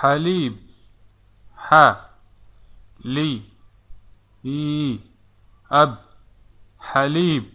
حليب ح لي إي أب حليب.